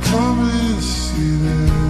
promise you that.